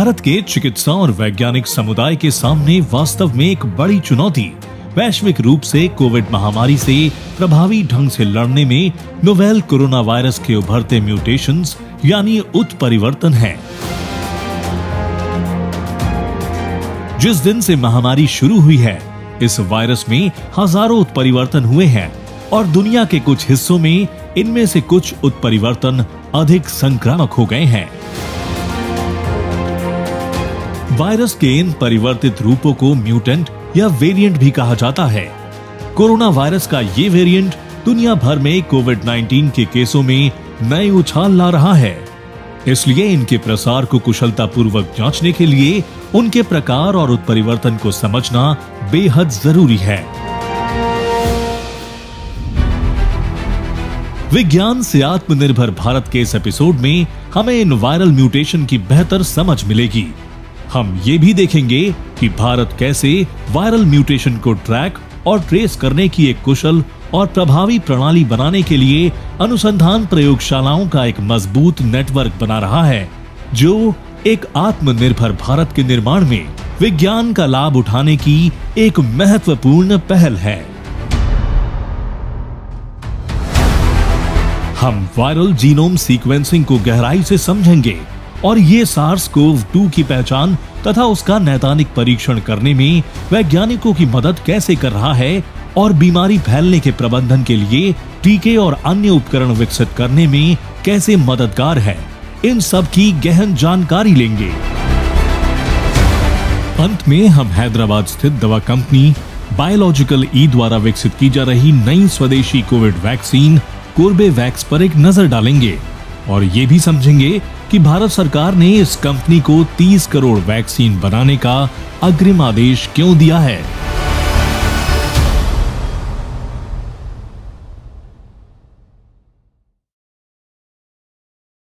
भारत के चिकित्सा और वैज्ञानिक समुदाय के सामने वास्तव में एक बड़ी चुनौती, वैश्विक रूप से कोविड महामारी से प्रभावी ढंग से लड़ने में नोवेल कोरोना वायरस के उभरते म्यूटेशंस, यानी उत्परिवर्तन है। जिस दिन से महामारी शुरू हुई है, इस वायरस में हज़ारों उत्परिवर्तन हुए हैं और दुनिया के कुछ हिस्सों में इनमें से कुछ उत्परिवर्तन अधिक संक्रामक हो गए हैं। वायरस के इन परिवर्तित रूपों को म्यूटेंट या वेरिएंट भी कहा जाता है। कोरोना वायरस का ये वेरिएंट दुनिया भर में कोविड 19 के केसों में नए उछाल ला रहा है। इसलिए इनके प्रसार को कुशलता पूर्वक जांचने के लिए उनके प्रकार और उत्परिवर्तन को समझना बेहद ज़रूरी है। विज्ञान से आत्मनिर्भर भारत के इस एपिसोड में हमें इन वायरल म्यूटेशन की बेहतर समझ मिलेगी। हम ये भी देखेंगे कि भारत कैसे वायरल म्यूटेशन को ट्रैक और ट्रेस करने की एक कुशल और प्रभावी प्रणाली बनाने के लिए अनुसंधान प्रयोगशालाओं का एक मज़बूत नेटवर्क बना रहा है, जो एक आत्मनिर्भर भारत के निर्माण में विज्ञान का लाभ उठाने की एक महत्वपूर्ण पहल है। हम वायरल जीनोम सीक्वेंसिंग को गहराई से समझेंगे और ये सार्स कोव टू की पहचान तथा उसका नैदानिक परीक्षण करने में वैज्ञानिकों की मदद कैसे कर रहा है और बीमारी फैलने के प्रबंधन के लिए टीके और अन्य उपकरण विकसित करने में कैसे मददगार है, इन सब की गहन जानकारी लेंगे। अंत में हम हैदराबाद स्थित दवा कंपनी बायोलॉजिकल ई द्वारा विकसित की जा रही नई स्वदेशी कोविड वैक्सीन कोर्बेवैक्स पर एक नज़र डालेंगे और ये भी समझेंगे कि भारत सरकार ने इस कंपनी को 30 करोड़ वैक्सीन बनाने का अग्रिम आदेश क्यों दिया है?